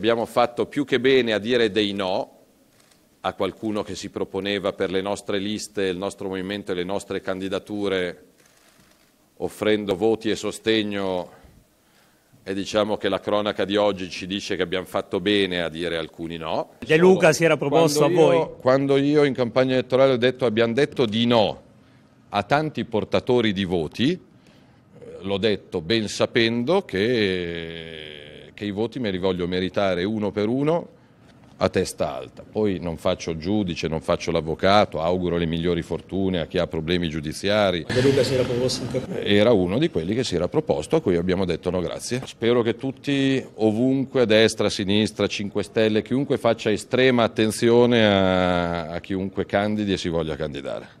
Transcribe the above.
Abbiamo fatto più che bene a dire dei no a qualcuno che si proponeva per le nostre liste, il nostro movimento e le nostre candidature offrendo voti e sostegno e diciamo che la cronaca di oggi ci dice che abbiamo fatto bene a dire alcuni no. De Luca si era proposto quando a voi? Io, quando io in campagna elettorale ho detto abbiamo detto di no a tanti portatori di voti, l'ho detto ben sapendo che, che i voti me li voglio meritare uno per uno a testa alta. Poi non faccio il giudice, non faccio l'avvocato, auguro le migliori fortune a chi ha problemi giudiziari. De Luca si era proposto voi? Era uno di quelli che si era proposto, a cui abbiamo detto no grazie. Spero che tutti, ovunque, destra, sinistra, 5 Stelle, chiunque faccia estrema attenzione a, a chiunque candidi e si voglia candidare.